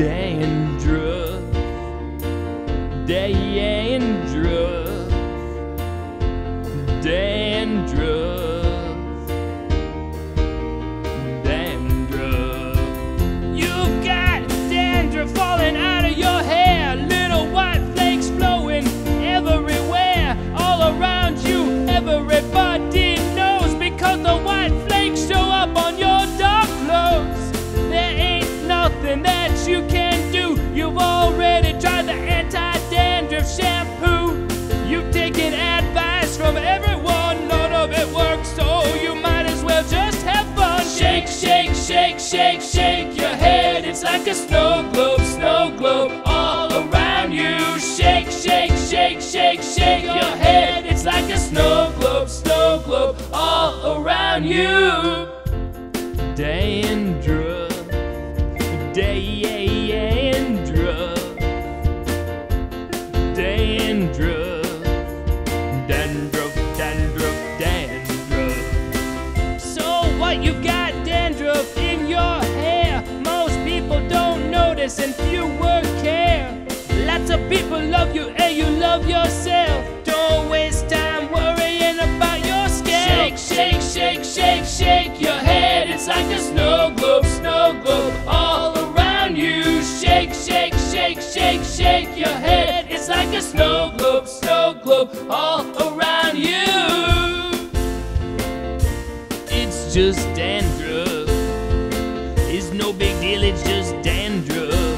dandruff, dandruff, dandruff, nothing that you can do. You've already tried the anti-dandruff shampoo. You've taken advice from everyone, none of it works, so you might as well just have fun. Shake, shake, shake, shake, shake your head. It's like a snow globe, snow globe all around you. Shake, shake, shake, shake, shake your head. It's like a snow globe, snow globe all around you. Dandruff, dandruff, dandruff, dandruff, dandruff, dandruff. So what you got dandruff in your hair? Most people don't notice and care. Lots of people love you and you love yourself. Don't waste time worrying about your scalp. Shake, shake, shake, shake, shake shake, your head. It's like a snow globe, snow globe all around you. It's just dandruff. It's no big deal, it's just dandruff.